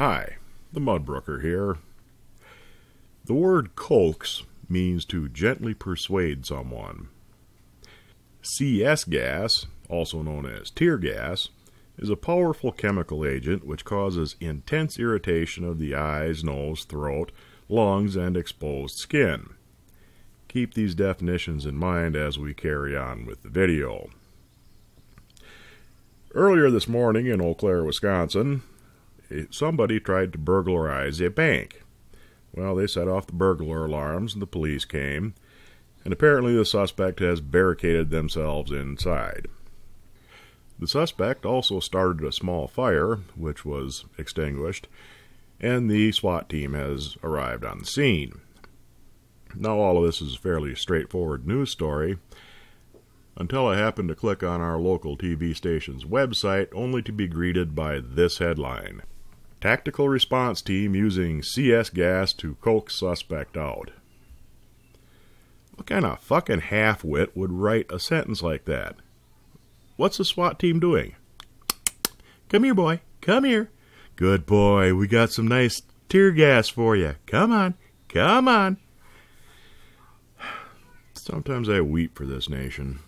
Hi, the Mudbrooker here. The word coax means to gently persuade someone. CS gas, also known as tear gas, is a powerful chemical agent which causes intense irritation of the eyes, nose, throat, lungs, and exposed skin. Keep these definitions in mind as we carry on with the video. Earlier this morning in Eau Claire, Wisconsin, somebody tried to burglarize a bank. Well, they set off the burglar alarms and the police came, and apparently the suspect has barricaded themselves inside. The suspect also started a small fire, which was extinguished, and the SWAT team has arrived on the scene. Now, all of this is a fairly straightforward news story until I happened to click on our local TV station's website only to be greeted by this headline Tactical response team using CS gas to coax suspect out. What kind of fucking half-wit would write a sentence like that? What's the SWAT team doing? Come here, boy. Come here. Good boy. We got some nice tear gas for you. Come on. Come on. Sometimes I weep for this nation.